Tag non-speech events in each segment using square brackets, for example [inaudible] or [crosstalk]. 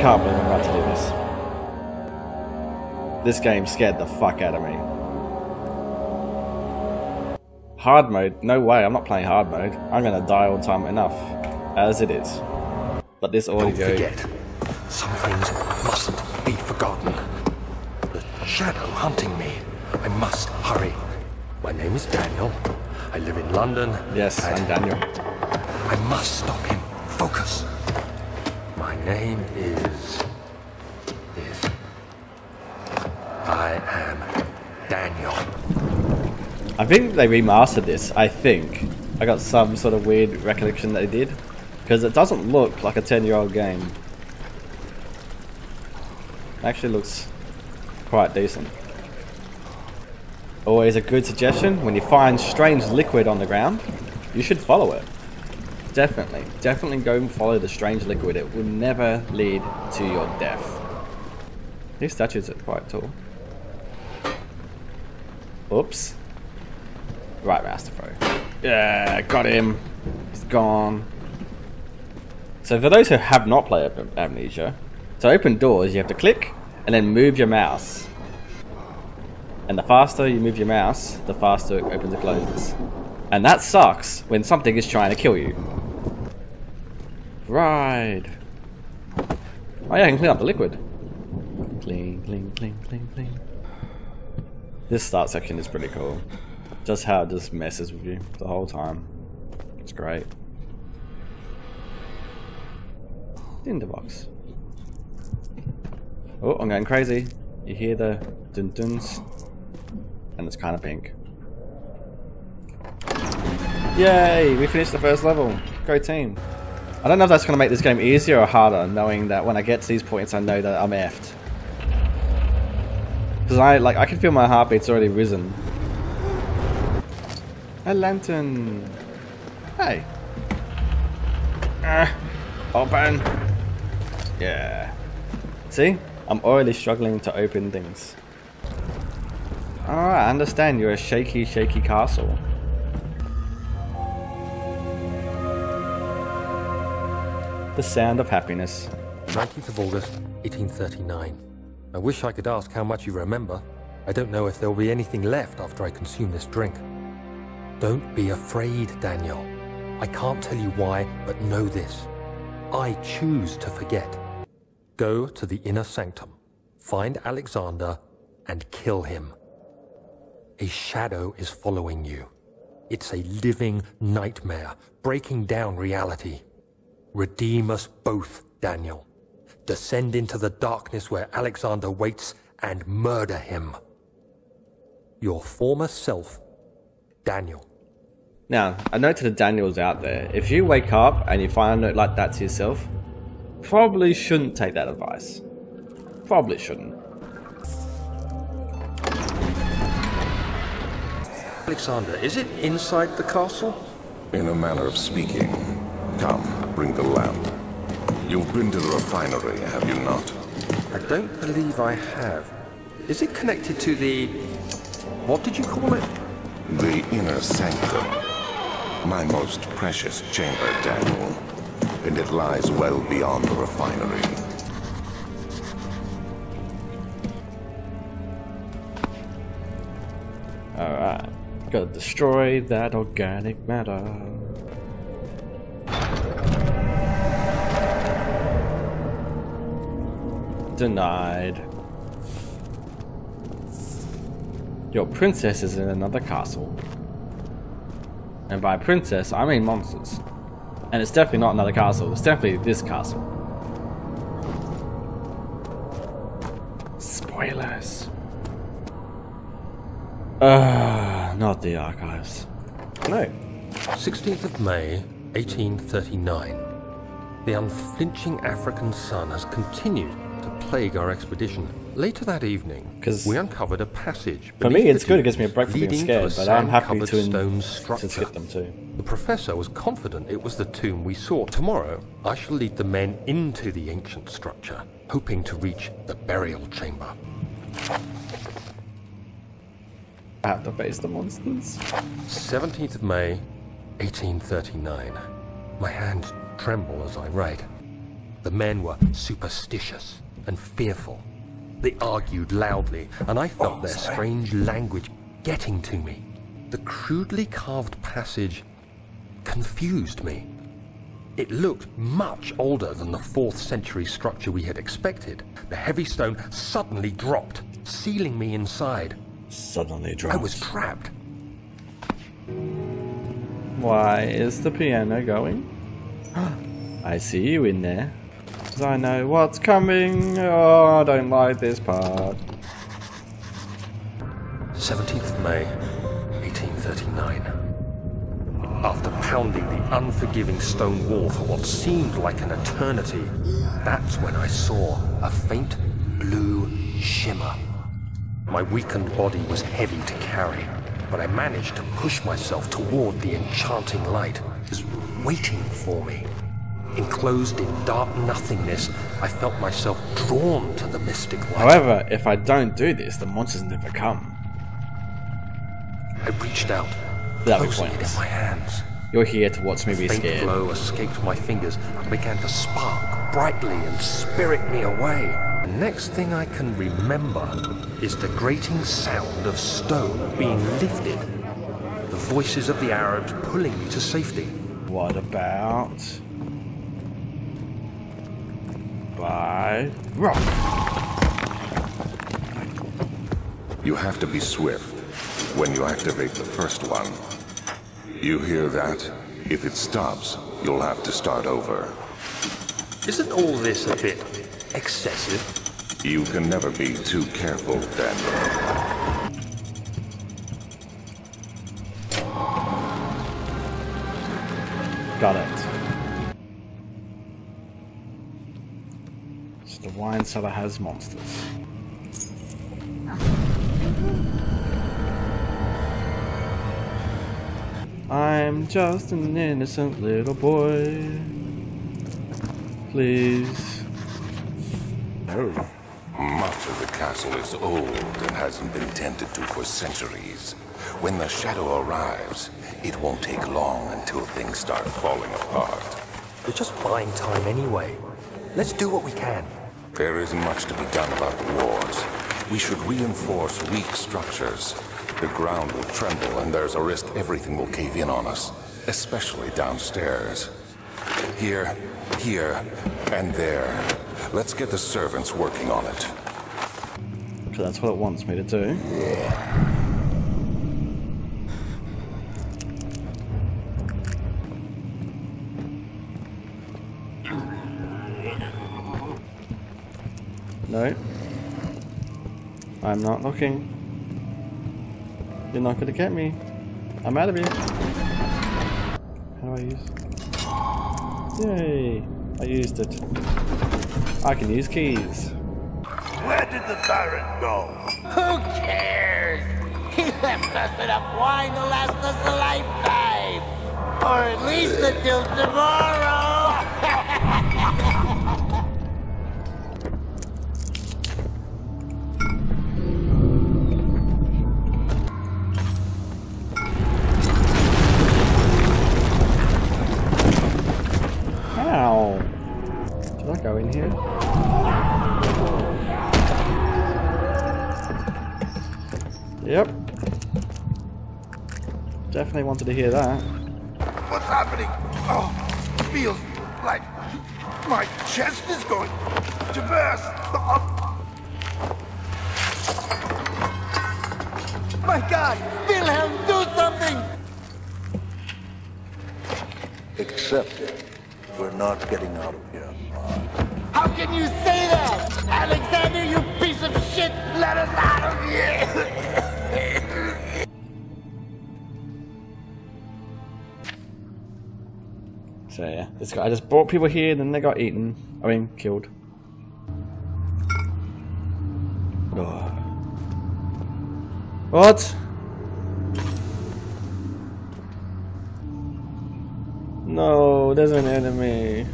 can't believe I'm about to do this. This game scared the fuck out of me. Hard mode? No way, I'm not playing hard mode. I'm gonna die all time enough, as it is. But this audio... Don't forget, some things mustn't be forgotten. The shadow hunting me. I must hurry. My name is Daniel. I live in London. Yes, I'm Daniel. I must stop him. Focus. Name is... is... I am Daniel. I think they remastered this, I think. I got some sort of weird recollection they did. Because it doesn't look like a 10 year old game. It actually looks quite decent. Always a good suggestion, when you find strange liquid on the ground, you should follow it. Definitely, definitely go and follow the strange liquid. It will never lead to your death. These statues are quite tall. Oops. Right, Master Throw. Yeah, got him. He's gone. So for those who have not played Amnesia, to open doors you have to click and then move your mouse. And the faster you move your mouse, the faster it opens and closes. And that sucks when something is trying to kill you. Ride. Oh yeah, I can clean up the liquid. Clean, clean, clean, clean, clean. This start section is pretty cool. Just how it just messes with you the whole time. It's great. Tinderbox. Oh, I'm going crazy. You hear the dun duns? And it's kind of pink. Yay! We finished the first level. Go team. I don't know if that's going to make this game easier or harder, knowing that when I get to these points I know that I'm effed. Because I, like, I can feel my heartbeat's already risen. A lantern. Hey. Ah, open. Yeah. See? I'm already struggling to open things. Alright, I understand you're a shaky, shaky castle. The sound of happiness. 19th of August, 1839. I wish I could ask how much you remember. I don't know if there will be anything left after I consume this drink. Don't be afraid, Daniel. I can't tell you why, but know this. I choose to forget. Go to the inner sanctum, find Alexander, and kill him. A shadow is following you. It's a living nightmare, breaking down reality. Redeem us both, Daniel. Descend into the darkness where Alexander waits and murder him. Your former self, Daniel. Now, a note to the Daniels out there. If you wake up and you find a note like that to yourself, probably shouldn't take that advice. Probably shouldn't. Alexander, is it inside the castle? In a manner of speaking. Come, bring the lamp. You've been to the refinery, have you not? I don't believe I have. Is it connected to the... what did you call it? The inner sanctum. My most precious chamber, Daniel. And it lies well beyond the refinery. Alright. Gotta destroy that organic matter. Denied. Your princess is in another castle. And by princess, I mean monsters. And it's definitely not another castle, it's definitely this castle. Spoilers. Ah, not the archives. No. 16th of May, 1839. The unflinching African sun has continued plague our expedition. Later that evening, 'Cause we uncovered a passage. For me, it's good. It gives me a break from being scared, but I'm happy to, stone to skip them too. The professor was confident it was the tomb we sought. Tomorrow, I shall lead the men into the ancient structure, hoping to reach the burial chamber. I have to face the monsters. 17th of May, 1839. My hands tremble as I write. The men were superstitious and fearful. They argued loudly, and I felt their strange language getting to me. The crudely carved passage confused me. It looked much older than the 4th century structure we had expected. The heavy stone suddenly dropped, sealing me inside. Suddenly dropped. I was trapped. Why is the piano going? [gasps] I see you in there. 'Cause I know what's coming. Oh, I don't like this part. 17th May, 1839. After pounding the unforgiving stone wall for what seemed like an eternity, that's when I saw a faint blue shimmer. My weakened body was heavy to carry, but I managed to push myself toward the enchanting light. Was waiting for me. Enclosed in dark nothingness, I felt myself drawn to the mystic light. However, if I don't do this, the monsters never come. I reached out, That'd closing it in my hands. You're here to watch me be faint glow escaped my fingers and began to spark brightly and spirit me away. The next thing I can remember is the grating sound of stone being lifted. The voices of the Arabs pulling me to safety. What about? By rock. You have to be swift when you activate the first one. You hear that? If it stops, you'll have to start over. Isn't all this a bit excessive? You can never be too careful, Daniel. The wine cellar has monsters. I'm just an innocent little boy. Please. No. Much of the castle is old and hasn't been tended to for centuries. When the shadow arrives, it won't take long until things start falling apart. We're just buying time anyway. Let's do what we can. There isn't much to be done about the wars. We should reinforce weak structures. The ground will tremble, and there's a risk everything will cave in on us, especially downstairs. Here, here, and there. Let's get the servants working on it. So that's what it wants me to do. No. I'm not looking. You're not gonna get me. I'm out of here. How do I use? Yay! I used it. I can use keys. Where did the Baron go? Who cares? He left us enough wine to last us a lifetime. Or at least until tomorrow. [laughs] Did I go in here? Yep. Definitely wanted to hear that. What's happening? Oh, feels like my chest is going to burst. Oh, My God! Wilhelm, do something! Accept it. We're not getting out of here. How can you say that? Alexander, you piece of shit! Let us out of here! [laughs] So yeah, this guy I just brought people here, then they got eaten. I mean, killed. Ugh. What? There's an enemy.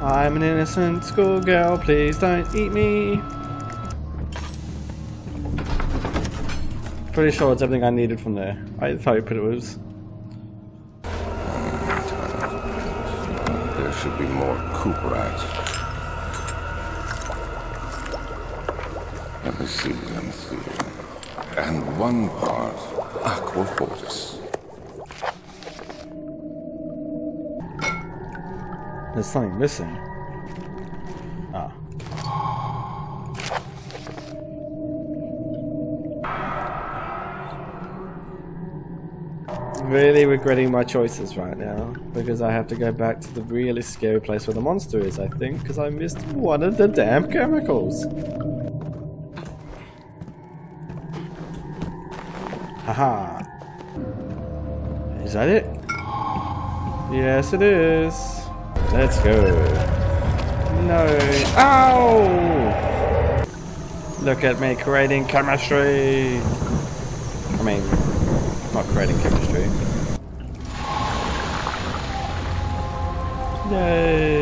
I'm an innocent schoolgirl, please don't eat me. Pretty sure it's everything I needed from there. I thought it was. There should be more coop rats. Let me see, let me see. And one part aqua fortis. There's something missing. Ah. Really regretting my choices right now because I have to go back to the really scary place where the monster is, I think, because I missed one of the damn chemicals. Haha. Is that it? Yes, it is. Let's go. No. Ow! Look at me creating chemistry. I mean, not creating chemistry. Yay.